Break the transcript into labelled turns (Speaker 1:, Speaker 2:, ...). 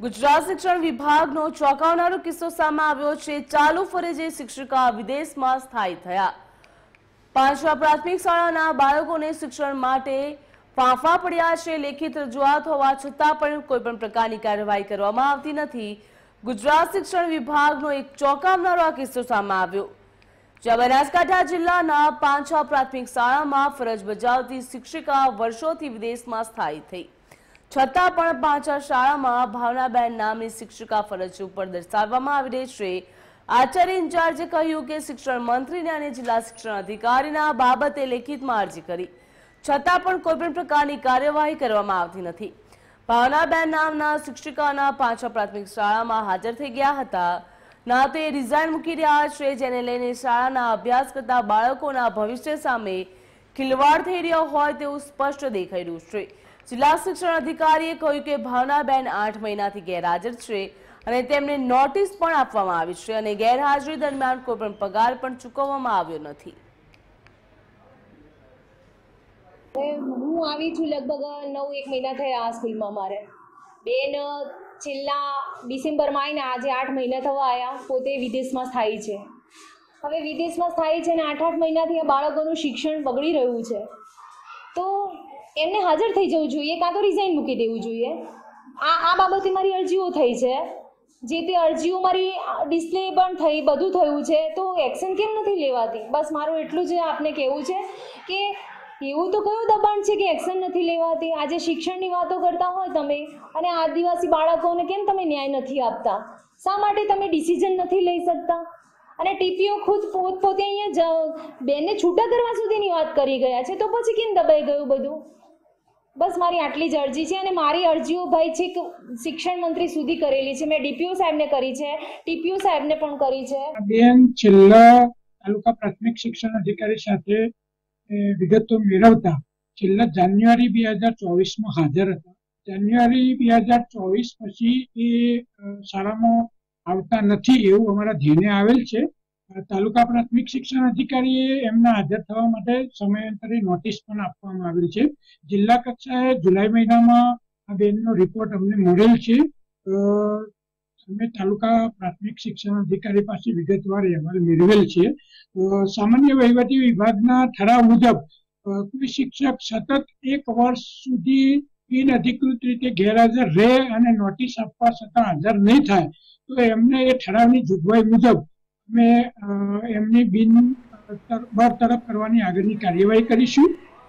Speaker 1: ગુજરાત શિક્ષણ વિભાગનો ચોંકાવનારો કિસ્સો સામે આવ્યો છે. ચાલુ ફરજે શિક્ષિકા વિદેશમાં સ્થાયી થયા. પાંચમા પ્રાથમિક શાળાના બાળકોને શિક્ષણ માટે ફાંફા પડ્યા છે. લેખિત રજૂઆત હોવા છતાં પણ કોઈપણ પ્રકારની કાર્યવાહી કરવામાં આવતી નથી. ગુજરાત શિક્ષણ વિભાગનો એક ચોંકાવનારો આ કિસ્સો સામે આવ્યો. જ્યાં બનાસકાંઠા જિલ્લાના પાંચા પ્રાથમિક શાળામાં ફરજ બજાવતી શિક્ષિકા વર્ષોથી વિદેશમાં સ્થાયી થઈ. છતાં પણ પાંચા શાળામાં ભાવનાબેન નામની શિક્ષિકા ફરજ ઉપર દર્શાવવામાં આવી રહી છે. આચાર્ય ઇન્ચાર્જે કહ્યું કે શિક્ષણ મંત્રીને અને જિલ્લા શિક્ષણ અધિકારીના બાબતે લેખિતમાં અરજી કરી. છતાં પણ કોઈપણ પ્રકારની કાર્યવાહી કરવામાં આવતી નથી. ભાવનાબેન નામના શિક્ષિકાના પાંચા પ્રાથમિક શાળામાં હાજર થઈ ગયા હતા. ના તો રિઝાઇન મૂકી રહ્યા છે, જેને લઈને શાળાના અભ્યાસ કરતા બાળકોના ભવિષ્ય સામે ખિલવાડ થઈ રહ્યો હોય તેવું સ્પષ્ટ દેખાઈ રહ્યું છે. જિલ્લા શિક્ષણ અધિકારીએ કહ્યું કે ભાવનાબેન આઠ મહિનાથી ગેરહાજર છે અને તેમને નોટિસ પણ આપવામાં આવી છે અને ગેરહાજરી દરમિયાન કોઈ પણ પગાર પણ ચૂકવવામાં આવ્યો નથી.
Speaker 2: હું આવી છું લગભગ નવ એક મહિના થયા આ સ્કૂલમાં મારે. બેન છેલ્લા ડિસેમ્બરમાં આવીને આજે આઠ મહિના થવા આવ્યા પોતે વિદેશમાં સ્થાયી છે. હવે વિદેશમાં સ્થાયી છે અને આઠ આઠ મહિનાથી આ બાળકોનું શિક્ષણ બગડી રહ્યું છે. તો એમને હાજર થઈ જવું જોઈએ, કાં તો રિઝાઇન મૂકી દેવું જોઈએ. આ આ બાબતે મારી અરજીઓ થઈ છે. જે તે અરજીઓ મારી ડિસ્પ્લે પણ થઈ, બધું થયું છે, તો એક્શન કેમ નથી લેવાતી? બસ મારું એટલું જ આપને કહેવું છે કે એવું તો કયું દબાણ છે કે એક્શન નથી લેવાતી? આજે શિક્ષણની વાતો કરતા હોય તમે, અને આદિવાસી બાળકોને કેમ તમે ન્યાય નથી આપતા? શા માટે તમે ડિસિઝન નથી લઈ શકતા? અને ટીપીઓ ખુદ પોત પોતે અહીંયા બેનને છૂટા કરવા સુધીની વાત કરી ગયા છે, તો પછી કેમ દબાઈ ગયું બધું? બસ મારી આટલી જ અરજી છે અને મારી અરજીઓ ભાઈ છે કે શિક્ષણ મંત્રી સુધી કરેલી છે. મેં ડીપીઓ સાહેબને કરી છે. ટીપીઓ સાહેબને પણ કરી છે.
Speaker 3: બેન છેલ્લા તાલુકા પ્રાથમિક શિક્ષણ અધિકારી સાથે વિગતો મેળવતા છેલ્લા જાન્યુઆરી બે હજાર ચોવીસમાં હાજર હતા. જાન્યુઆરી બે હજાર ચોવીસ પછી એ શાળામાં આવતા નથી એવું અમારા ધ્યાને આવેલ છે. તાલુકા પ્રાથમિક શિક્ષણ અધિકારીએ એમના હાજર થવા માટે સમયાંતરે નોટિસ પણ આપવામાં આવેલ છે. જિલ્લા કક્ષાએ જુલાઈ મહિનામાં આ બેનનો રિપોર્ટ અમને મળેલ છે. અમે તાલુકા પ્રાથમિક શિક્ષણ અધિકારી પાસે વિગતવાર અહેવાલ મેળવેલ છે. સામાન્ય વહીવટી વિભાગના ઠરાવ મુજબ કોઈ શિક્ષક સતત એક વર્ષ સુધી બિનઅધિકૃત રીતે ગેરહાજર રહે અને નોટિસ આપવા છતાં હાજર નહીં થાય, તો એમને એ ઠરાવની જોગવાઈ મુજબ અમે એમની બિન બરતરફ કરવાની આગળની કાર્યવાહી કરીશું.